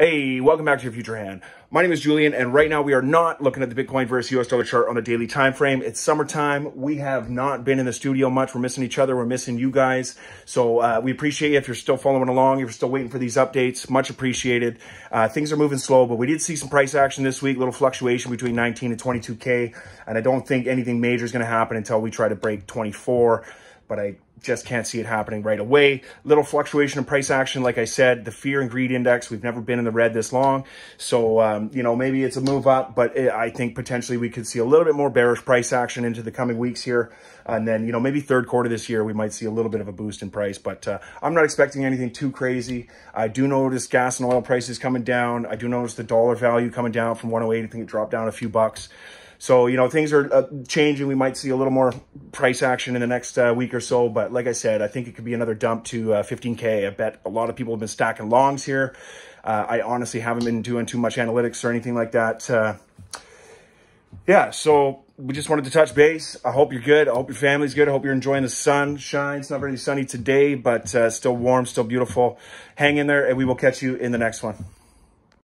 Hey, welcome back to your future hand. My name is Julian, and right now we are not looking at the Bitcoin versus US dollar chart on the daily time frame. It's summertime. We have not been in the studio much. We're missing each other. We're missing you guys. So uh, we appreciate you if you're still following along, if you're still waiting for these updates. Much appreciated. Uh, things are moving slow, but we did see some price action this week, little fluctuation between 19 and 22K, and I don't think anything major is going to happen until we try to break 24, but I just can't see it happening right away. Little fluctuation in price action. Like I said, the fear and greed index, we've never been in the red this long. So, um, you know, maybe it's a move up, but it, I think potentially we could see a little bit more bearish price action into the coming weeks here. And then, you know, maybe third quarter this year, we might see a little bit of a boost in price, but uh, I'm not expecting anything too crazy. I do notice gas and oil prices coming down. I do notice the dollar value coming down from 108. I think it dropped down a few bucks. So, you know, things are uh, changing. We might see a little more price action in the next uh, week or so. But like I said, I think it could be another dump to uh, 15K. I bet a lot of people have been stacking longs here. Uh, I honestly haven't been doing too much analytics or anything like that. Uh, yeah, so we just wanted to touch base. I hope you're good. I hope your family's good. I hope you're enjoying the sunshine. It's not very sunny today, but uh, still warm, still beautiful. Hang in there, and we will catch you in the next one.